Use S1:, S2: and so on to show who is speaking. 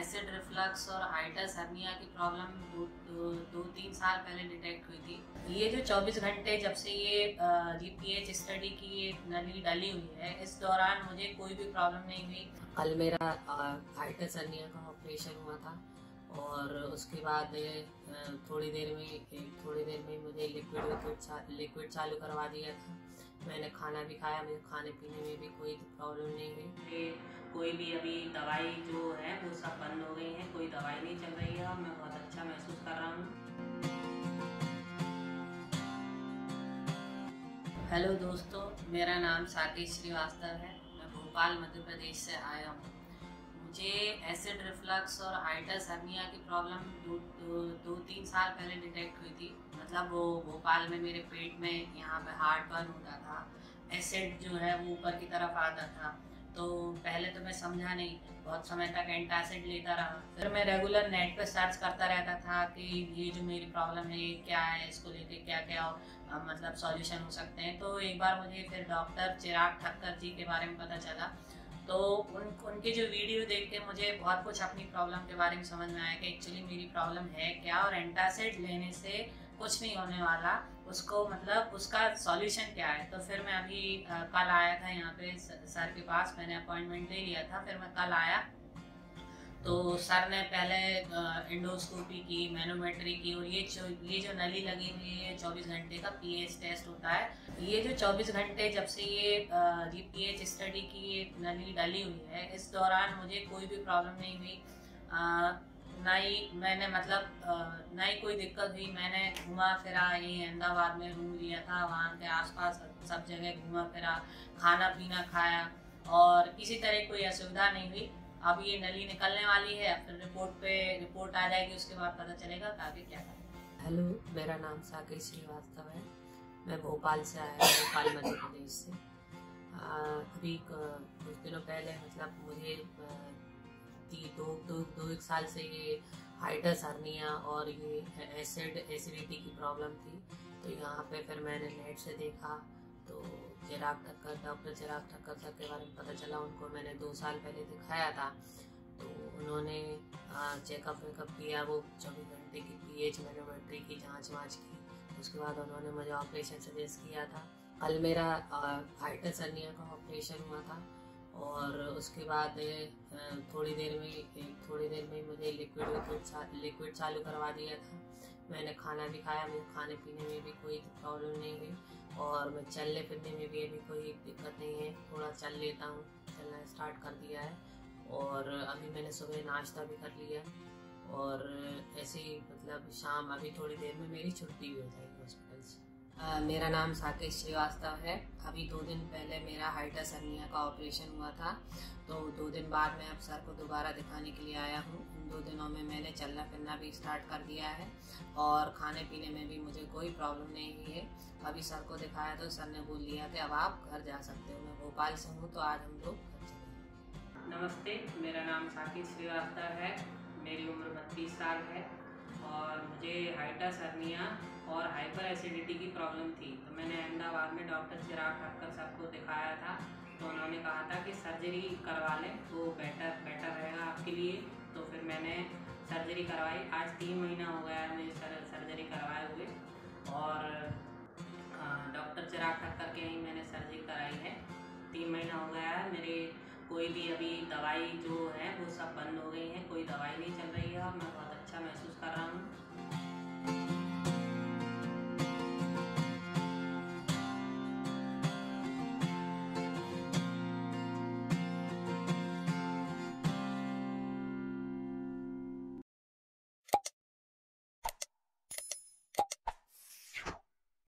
S1: Acid reflux और hiatus hernia की problem दो, दो, दो तीन साल पहले डिटेक्ट हुई थी। ये जो 24 घंटे जब से ये जीपीएच स्टडी की ये नली डाली हुई है इस दौरान मुझे कोई भी प्रॉब्लम नहीं हुई।
S2: कल मेरा हाइटस हर्निया का ऑपरेशन हुआ था। और उसके बाद थोड़ी देर में थोड़ी देर में मुझे लिक्विड विक्विड लिक्विड चालू करवा दिया था। मैंने खाना भी खाया मुझे खाने पीने में भी कोई प्रॉब्लम नहीं हुई
S1: कोई भी अभी दवाई जो है वो सब बंद हो गई है कोई दवाई नहीं चल रही है और मैं बहुत अच्छा महसूस कर रहा हूँ। हेलो दोस्तों मेरा नाम साकेश श्रीवास्तव है। मैं भोपाल मध्य प्रदेश से आया हूँ। मुझे एसिड रिफ्लक्स और हाइटस हर्निया की प्रॉब्लम दो, दो दो तीन साल पहले डिटेक्ट हुई थी। मतलब वो भोपाल में मेरे पेट में यहाँ पे हार्ट बर्न होता था। एसिड जो है वो ऊपर की तरफ़ आता था। तो पहले तो मैं समझा नहीं। बहुत समय तक एंटासिड लेता रहा। फिर मैं रेगुलर नेट पे सर्च करता रहता था कि ये जो मेरी प्रॉब्लम है ये क्या है? इसको लेके क्या क्या मतलब सॉल्यूशन हो सकते हैं। तो एक बार मुझे फिर डॉक्टर चिराग ठक्कर जी के बारे में पता चला। तो उन, उनके जो वीडियो देख के मुझे बहुत कुछ अपनी प्रॉब्लम के बारे में समझ में आया कि एक्चुअली मेरी प्रॉब्लम है क्या और एंटासिड लेने से कुछ नहीं होने वाला। उसको मतलब उसका सॉल्यूशन क्या है? तो फिर मैं अभी कल आया था यहाँ पे सर के पास। मैंने अपॉइंटमेंट ले लिया था, फिर मैं कल आया। तो सर ने पहले इंडोस्कोपी की मैनोमेट्री की और ये ये जो नली लगी हुई है चौबीस घंटे का पीएच टेस्ट होता है। ये जो चौबीस घंटे जब से ये पीएच स्टडी की ये नली डली हुई है, इस दौरान मुझे कोई भी प्रॉब्लम नहीं हुई। ना ही मैंने मतलब ना ही कोई दिक्कत हुई। मैंने घूमा फिरा यही अहमदाबाद में रूम लिया था, वहाँ के आसपास सब जगह घूमा फिरा, खाना पीना खाया और किसी तरह कोई असुविधा नहीं हुई। अब ये नली निकलने वाली है, फिर रिपोर्ट पे रिपोर्ट आ जाएगी, उसके बाद पता चलेगा आगे क्या
S2: हेलो मेरा नाम साकेश श्रीवास्तव है। मैं भोपाल से आया भोपाल, मध्य प्रदेश से। अभी कुछ दिनों पहले मतलब मुझे दो दो दो एक साल से ये हाइटस हर्निया और ये एसिड, एसिडिटी की प्रॉब्लम थी। तो यहाँ पे फिर मैंने नेट से देखा तो चिराग ठक्कर डॉक्टर चिराग ठक्कर सर के बारे में पता चला। उनको मैंने दो साल पहले दिखाया था। तो उन्होंने चेकअप वेकअप किया, वो चौबीस घंटे की पीएच मैनोमेट्री की जाँच वाँच की। उसके बाद उन्होंने मुझे ऑपरेशन सजेस्ट किया था। कल मेरा हाइटस हर्निया का ऑपरेशन हुआ था और उसके बाद थोड़ी देर में, थोड़ी देर में मुझे लिक्विड विक्विड लिक्विड चालू करवा दिया था। मैंने खाना भी खाया मुझे खाने पीने में भी कोई प्रॉब्लम नहीं हुई और मैं चलने फिरने में भी अभी कोई दिक्कत नहीं है। थोड़ा चल लेता हूँ, चलना स्टार्ट कर दिया है और अभी मैंने सुबह नाश्ता भी कर लिया और ऐसे ही मतलब शाम अभी थोड़ी देर में मेरी छुट्टी हो जाएगी।
S1: आ, मेरा नाम साकेश श्रीवास्तव है। अभी दो दिन पहले मेरा हाइटस हर्निया का ऑपरेशन हुआ था। तो दो दिन बाद मैं अब सर को दोबारा दिखाने के लिए आया हूँ। इन दो दिनों में मैंने चलना फिरना भी स्टार्ट कर दिया है और खाने पीने में भी मुझे कोई प्रॉब्लम नहीं हुई है। अभी सर को दिखाया तो सर ने बोल लिया कि अब आप घर जा सकते हो। मैं भोपाल से हूँ तो आज हम लोग नमस्ते मेरा नाम साकेश श्रीवास्तव है। मेरी उम्र बत्तीस साल है। और मुझे हाइटस हर्निया और हाइपर एसिडिटी की प्रॉब्लम थी। तो मैंने अहमदाबाद में डॉक्टर चिराग ठक्कर साहब को दिखाया था। तो उन्होंने कहा था कि सर्जरी करवा लें तो बेटर बेटर रहेगा आपके लिए। तो फिर मैंने सर्जरी करवाई। आज तीन महीना हो गया है मुझे सर, सर्जरी करवाए हुए। और डॉक्टर चिराग ठक्कर के ही मैंने सर्जरी कराई है। तीन महीना हो गया है। मेरे कोई भी अभी दवाई जो है, वो सब बंद हो गई है, कोई दवाई नहीं चल रही है और मैं बहुत अच्छा महसूस कर रहा हूँ।